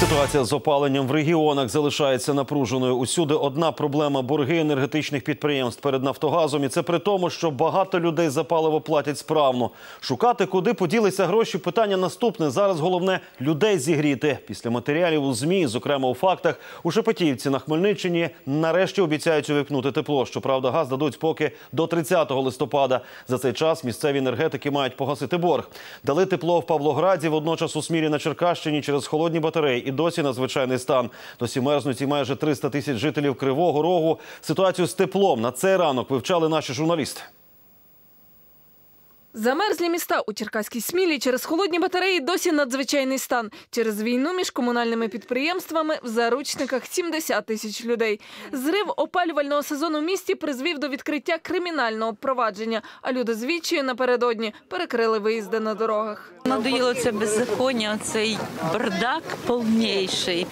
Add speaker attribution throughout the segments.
Speaker 1: Ситуація з опаленням в регіонах залишається напруженою. Усюди одна проблема борги енергетичних підприємств перед Нафтогазом. І це при тому, що багато людей за паливо платять справно. Шукати, куди поділися гроші. Питання наступне. Зараз головне людей зігріти. Після матеріалів у змі, зокрема у фактах, у Шепетівці на Хмельниччині нарешті обіцяють увікнути тепло. Щоправда, газ дадуть поки до 30 листопада. За цей час місцеві енергетики мають погасити борг. Дали тепло в Павлограді, водночас у Смілі на Черкащині через холодні батареї. І досі надзвичайний стан. Досі мерзнуть і майже 300 тисяч жителів Кривого Рогу. Ситуацію з теплом на цей ранок вивчали наші журналісти.
Speaker 2: Замерзлі міста у Черкаській Смілі через холодні батареї досі надзвичайний стан. Через війну між комунальними підприємствами в заручниках 70 тисяч людей. Зрив опалювального сезону в місті призвів до відкриття кримінального провадження, а люди з відчаю напередодні перекрили виїзди на дорогах.
Speaker 3: Надоїло це беззаконня, цей бардак повніший.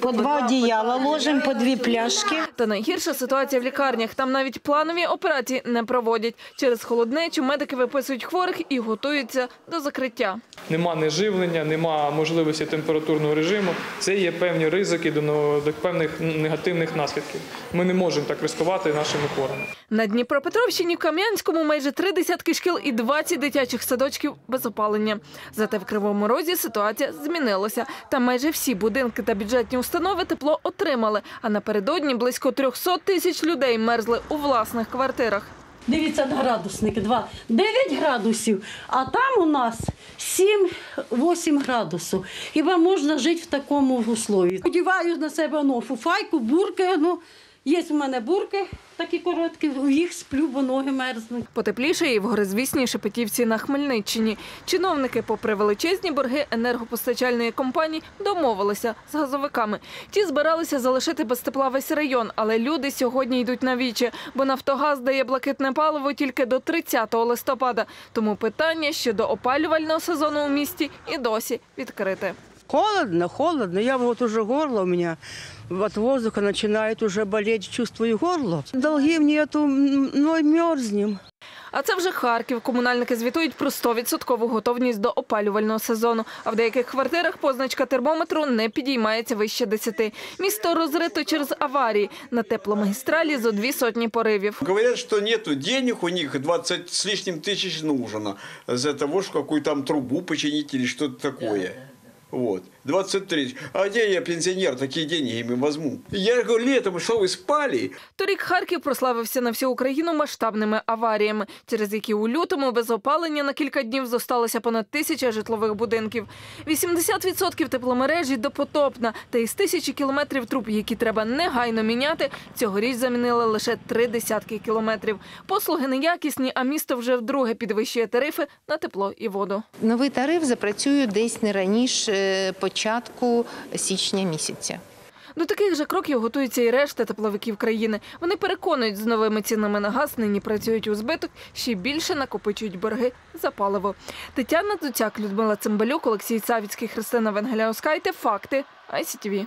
Speaker 4: По два одіяла ложимо, по дві пляшки.
Speaker 2: Та найгірша ситуація в лікарнях. Там навіть планові операції не проводять. Через холоднечу медики виписують хворих і готуються до закриття.
Speaker 5: Нема неживлення, нема можливості температурного режиму. Це є певні ризики до, певних негативних наслідків. Ми не можемо так ризикувати нашими хворими.
Speaker 2: На Дніпропетровщині в Кам'янському майже три десятки шкіл і 20 дитячих садочків без опалення. Зате в Кривому Розі ситуація змінилася. Там майже всі будинки та бюджетні установи тепло отримали. А напередодні близько 300 тисяч людей мерзли у власних квартирах.
Speaker 4: Дивіться на градусники, два. 9 градусів, а там у нас 7-8 градусів. Хіба можна жити в такому услові? Одіваю на себе ну, фуфайку, бурки. Ну, є в мене бурки такі короткі, в їх сплю, бо ноги мерзнуть.
Speaker 2: Потепліше і в горизвісній Шепетівці на Хмельниччині. Чиновники, попри величезні борги енергопостачальної компанії, домовилися з газовиками. Ті збиралися залишити без тепла весь район, але люди сьогодні йдуть на вічі, бо Нафтогаз дає блакитне паливо тільки до 30 листопада. Тому питання щодо опалювального сезону у місті і досі відкрите.
Speaker 6: Холодно, холодно. Я вот уже горло у меня от воздуха начинает уже болеть, чувствую горло. Долгов нету, ну и мерзнем.
Speaker 2: А це вже Харків. Комунальники звітують про 100% готовність до опалювального сезону. А в деяких квартирах позначка термометру не підіймається вище 10. Місто розрито через аварії. На тепломагістралі зо дві сотні поривів.
Speaker 7: Говорят, что нету денег, у них 20 с лишним тысяч нужно за того, что какую там трубу починить или что-то такое. Вот. 23. А где я пенсионер, такие деньги им возьму? Я говорю, летом, что вы спали?
Speaker 2: Торік Харків прославився на всю Україну масштабними аваріями, через які у лютому без опалення на кілька днів зосталося понад тисяча житлових будинків. 80% тепломережі допотопна, та із тисячі кілометрів труб, які треба негайно міняти, цьогоріч замінили лише три десятки кілометрів. Послуги неякісні, а місто вже вдруге підвищує тарифи на тепло і воду.
Speaker 8: Новий тариф запрацює десь не раніше початку січня місяця.
Speaker 2: До таких же кроків готується і решта тепловиків країни. Вони переконують, з новими цінами на газ нині працюють у збиток, ще більше накопичують борги за паливо. Тетяна Дуцяк, Людмила Цимбалюк, Олексій Савіцький, Христина Венгеля Оскайте. Факти ICTV.